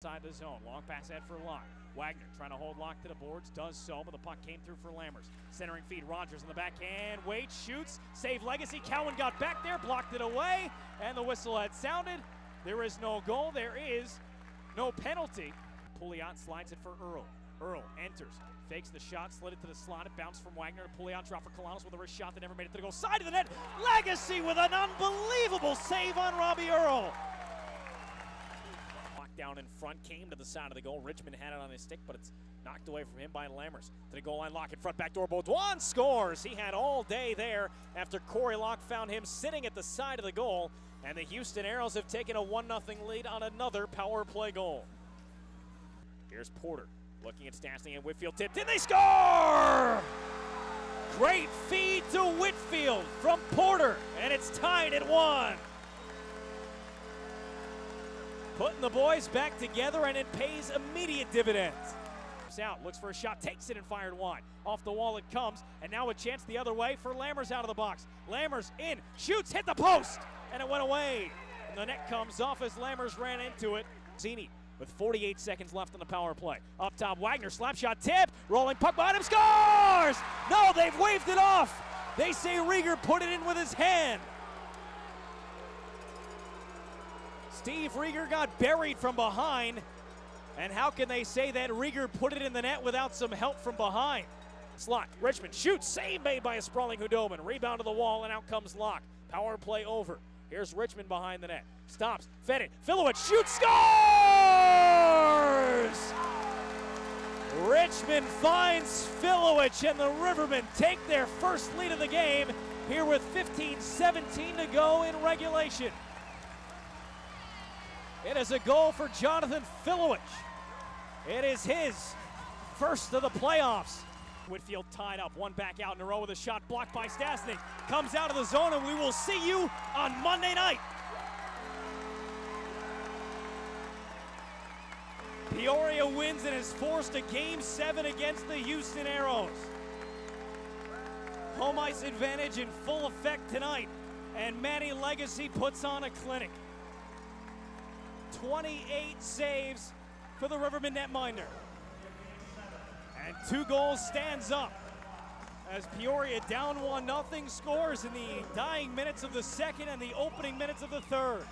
Inside the zone. Long pass ahead for Locke. Wagner trying to hold Locke to the boards. Does so, but the puck came through for Lammers. Centering feed. Rogers in the backhand. Wade shoots. Save Legace. Cowan got back there, blocked it away, and the whistle had sounded. There is no goal. There is no penalty. Pouliot slides it for Earl. Earl enters, fakes the shot, slid it to the slot. It bounced from Wagner to Pouliot. Drop for Kalanos with a wrist shot that never made it to the goal. Side of the net. Legace with an unbelievable save on Robbie Earl. Down in front, came to the side of the goal. Richmond had it on his stick, but it's knocked away from him by Lammers. To the goal line, Locke in front, back door. Beaudoin scores. He had all day there after Corey Locke found him sitting at the side of the goal. And the Houston Aeros have taken a 1 0 lead on another power play goal. Here's Porter looking at Stastny and Whitfield tipped in. They score! Great feed to Whitfield from Porter, and it's tied at one putting the boys back together, and it pays immediate dividends. Out, looks for a shot, takes it and fired wide. Off the wall it comes, and now a chance the other way for Lammers out of the box. Lammers in, shoots, hit the post, and it went away. And the net comes off as Lammers ran into it. Zini with 48 seconds left on the power play. Up top, Wagner, slap shot, tip, rolling puck behind him, scores! No, they've waved it off. They say Regier put it in with his hand. Steve Regier got buried from behind. And how can they say that Regier put it in the net without some help from behind? Slot, Richmond shoots, save made by a sprawling Khudobin. Rebound to the wall, and out comes Locke. Power play over. Here's Richmond behind the net. Stops, fed it. Filewich shoots, scores! Richmond finds Filewich, and the Rivermen take their first lead of the game here with 15 17 to go in regulation. It is a goal for Jonathan Filewich. It is his first of the playoffs. Whitfield tied up, one back out in a row with a shot blocked by Stastny. Comes out of the zone, and we will see you on Monday night. Peoria wins and is forced to game seven against the Houston Aeros. Home ice advantage in full effect tonight, and Manny Legace puts on a clinic. 28 saves for the Rivermen netminder. And two goals stands up as Peoria down 1 0 scores in the dying minutes of the second and the opening minutes of the third.